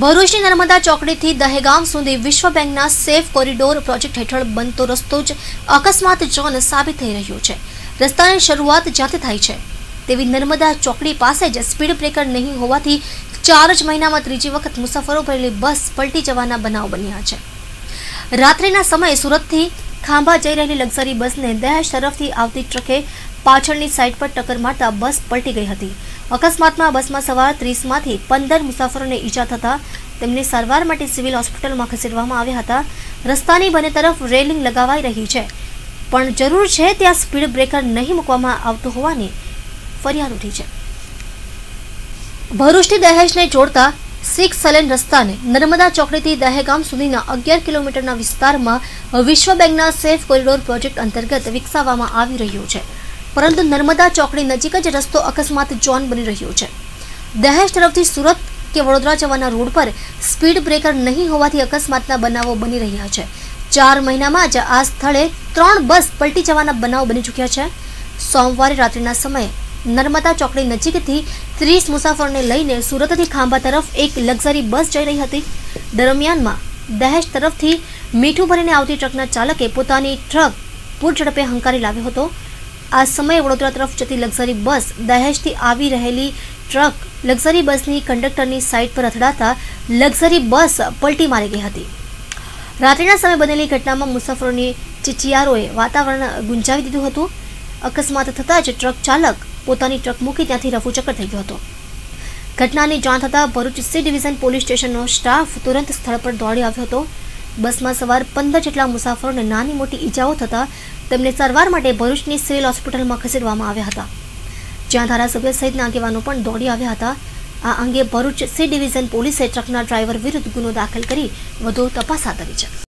ભરૂચની નર્મદા ચોકડીથી દહેગામ સુધી વિશ્વ બેંકના સેફ કોરિડોર પ્રોજેક્ટ હેઠળ બનતો રસ્તો જ અકસ્માત જોન સાબિત થઈ રહ્યો છે. રસ્તાની શરૂઆત જ્યાંથી થાય છે. તેવી નર્મદા ચોકડી પાસે જ સ્પીડ બ્રેકર નહીં હોવાથી ચાર જ મહિનામાં ત્રીજી વખત મુસાફરો ભરેલી બસ પલટી જવાના બનાવ બન્યા છે. રાત્રિના સમયે સુરતથી ખાંભા જઈ રહેલી લક્ઝરી બસને દહેજ તરફથી આવતી ટ્રકે પાછળની સાઈડ પર ટક્કર મારતા બસ પલટી ગઈ હતી. અકસ્માતમાં બસમાં સવાર ત્રીસમાંથી પંદર મુસાફરોને ઈજા થતા તેમને સારવાર માટે સિવિલ હોસ્પિટલમાં ખસેડવામાં આવ્યા હતા. રસ્તાની બંને તરફ રેલિંગ લગાવાઈ રહી છે. પણ જરૂર છે ત્યાં સ્પીડ બ્રેકર નહીં મૂકવામાં આવતું હોવાની ફરિયાદ ઉઠી છે. ભરૂચથી દહેજને જોડતા સિક્સ સલેન રસ્તાને નર્મદા ચોકડીથી દહેગામ સુધીના અગિયાર કિલોમીટરના વિસ્તારમાં વિશ્વ બેંકના સેફ કોરિડોર પ્રોજેક્ટ અંતર્ગત વિકસાવવામાં આવી રહ્યું છે. પરંતુ નર્મદા ચોકડી નજીક જ રસ્તો અકસ્માત જોન બની રહ્યો છે. દહેજ તરફથી સુરત કે વડોદરા જવાના રોડ પર સ્પીડ બ્રેકર નહીં હોવાથી અકસ્માતના બનાવો બની રહ્યા છે. ચાર મહિનામાં જ આ સ્થળે ત્રણ બસ પલટી જવાના બનાવ બની ચૂક્યા છે. સોમવારે રાત્રિના સમયે નર્મદા ચોકડી નજીકથી ત્રીસ મુસાફરોને લઈને સુરતથી ખાંભા તરફ એક લક્ઝરી બસ જઈ રહી હતી. દરમિયાનમાં દહેજ તરફથી મીઠું ભરીને આવતી ટ્રકના ચાલકે પોતાની ટ્રક પૂર ઝડપે હંકારી લાવ્યો હતો. આ સમયે વડોદરા તરફ જતી લક્ઝરી બસ દહેજથી આવી રહેલી ટ્રક લક્ઝરી બસની કંડક્ટરની સાઈડ પર અથડાતા લક્ઝરી બસ પલટી મારી ગઈ હતી. રાત્રિના સમયે બનેલી ઘટનામાં મુસાફરોની ચિચિયારોએ વાતાવરણ ગુંજાવી દીધું હતું. અકસ્માત થતાં જ ટ્રક ચાલક પોતાની ટ્રક મૂકી ત્યાંથી રફુચક્કર થઈ ગયો હતો. ઘટનાની જાણ થતાં ભરૂચ સી ડિવિઝન પોલીસ સ્ટેશનનો સ્ટાફ તુરંત સ્થળ પર દોડી આવ્યો હતો. બસમાં સવાર પંદર જેટલા મુસાફરોને નાની મોટી ઈજાઓ થતાં તેમને સારવાર માટે ભરૂચની સિવિલ હોસ્પિટલમાં ખસેડવામાં આવ્યા હતા. જ્યાં ધારાસભ્ય સહિતના આગેવાનો પણ દોડી આવ્યા હતા. આ અંગે ભરૂચ સી ડિવિઝન પોલીસે ટ્રકના ડ્રાઈવર વિરુદ્ધ ગુનો દાખલ કરી વધુ તપાસ હાથ ધરી છે.